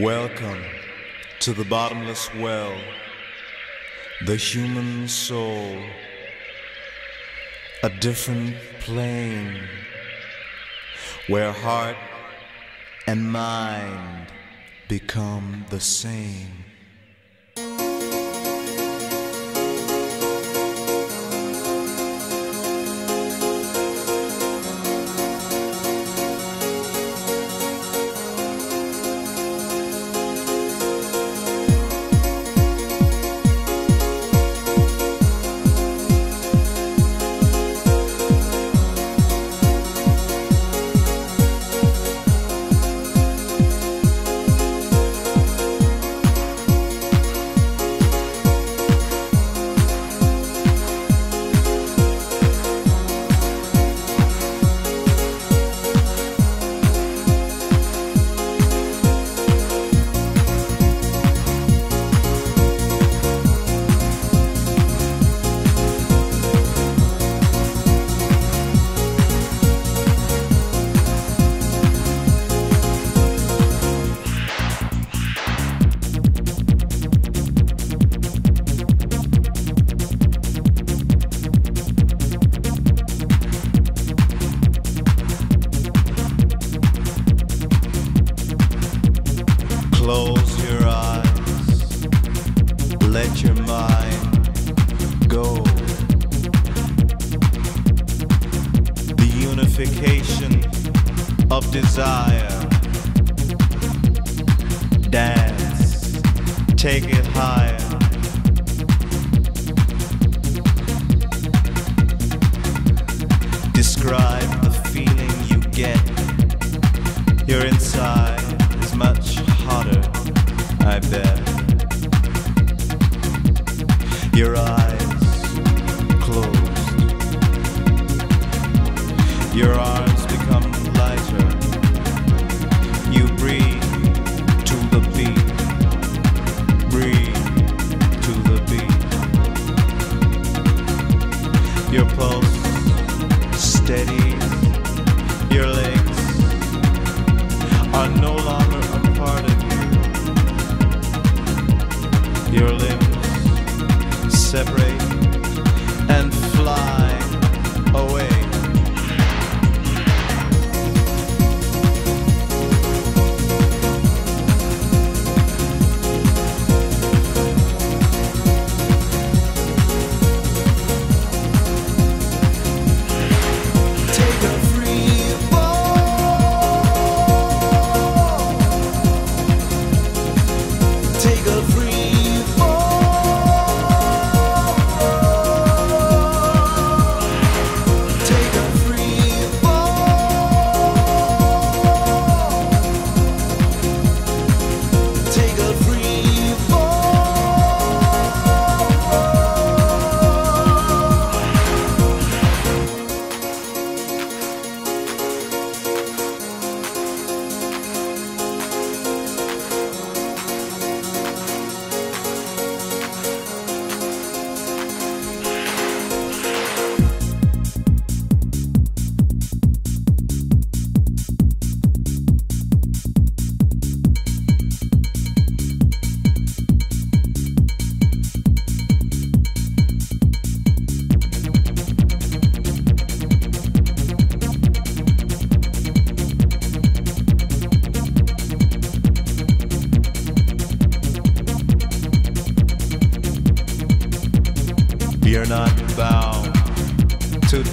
Welcome to the bottomless well, the human soul, a different plane where heart and mind become the same. Let your mind go. The unification of desire. Dance, take it higher. Describe the feeling you get. Your inside is much hotter, I bet. Your eyes closed. Your arms become lighter. You breathe to the beat. Breathe to the beat. Your pulse steady. Your legs are no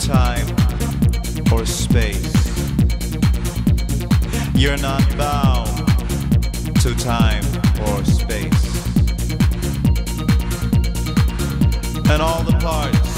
time or space. You're not bound to time or space. And all the parts